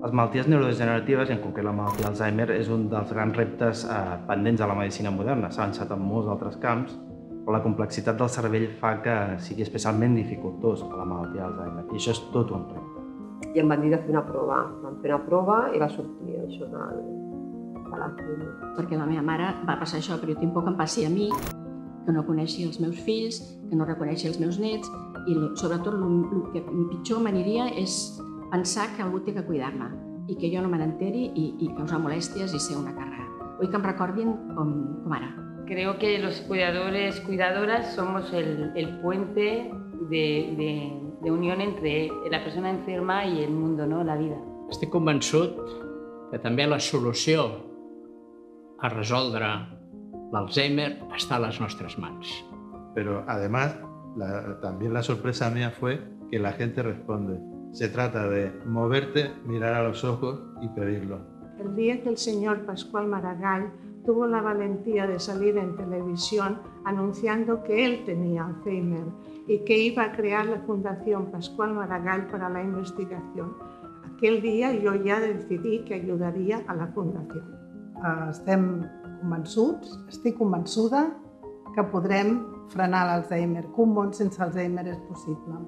Les malalties neurodegeneratives, i en concret la malaltia d'Alzheimer, és un dels grans reptes eh, pendents de la medicina moderna. S'ha avançat en molts altres camps, però la complexitat del cervell fa que sigui especialment dificultós per la malaltia d'Alzheimer, i això és tot un repte. I em van dir de fer una prova. Vam fer una prova i va sortir això del, de la clínica. perquè la meva mare va passar això, però jo tinc por que em passi a mi, que no coneixi els meus fills, que no reconeixi els meus nets, i sobretot el que pitjor m'aniria és pensar que algú té que cuidar-me i que jo no me n'enteri i, i causar molèsties i ser una càrrega. Vull que em recordin com, com ara. Creo que los cuidadores, cuidadoras somos el, el puente de, de, de unión entre la persona enferma y el mundo, ¿no? la vida. Estic convençut que també la solució a resoldre l'Alzheimer està a les nostres mans. Pero además, la- también la sorpresa mía fue que la gente responde. Se trata de moverte, mirar a los ojos y pedirlo. El día que el señor Pascual Maragall tuvo la valentía de salir en televisión anunciando que él tenía Alzheimer y que iba a crear la Fundación Pascual Maragall para la investigación. Aquel día yo ya decidí que ayudaría a la fundación. Eh, estem convençuts, estic convençuda que podrem frenar l'Alzheimer, que un món sense Alzheimer és possible.